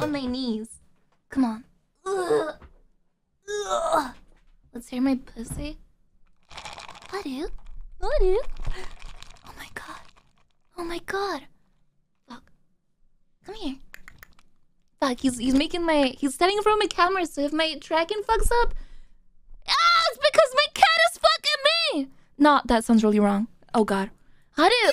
On my knees. Come on. Ugh. Ugh. Let's hear my pussy. What do? What do? Oh my god. Oh my god. Fuck. Come here. Fuck, he's he's making my he's standing setting of my camera so if my dragon fucks up. Ah, it's because my cat is fucking me! No, that sounds really wrong. Oh god. How do